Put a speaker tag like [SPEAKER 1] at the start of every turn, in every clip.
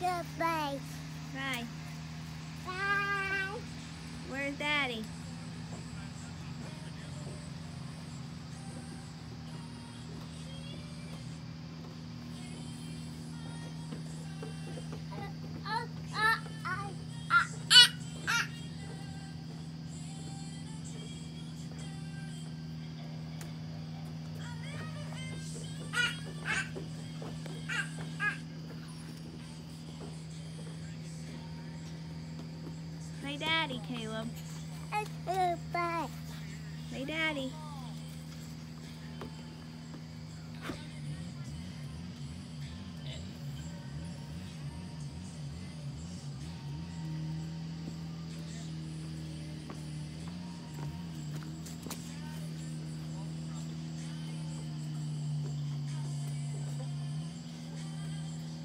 [SPEAKER 1] Goodbye.
[SPEAKER 2] Bye.
[SPEAKER 1] Bye.
[SPEAKER 2] Where's Daddy? Daddy, Caleb. Say Daddy.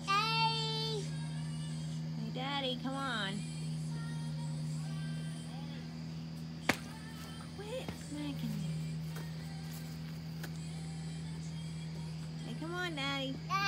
[SPEAKER 1] Hey.
[SPEAKER 2] Daddy, come on. Hey, come on,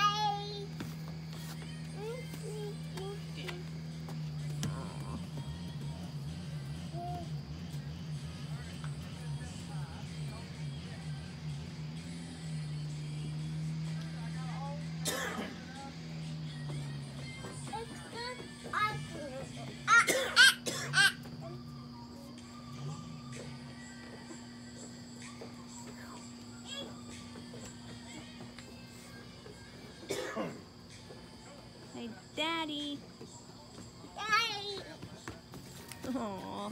[SPEAKER 2] Daddy.
[SPEAKER 1] Daddy.
[SPEAKER 2] Aw.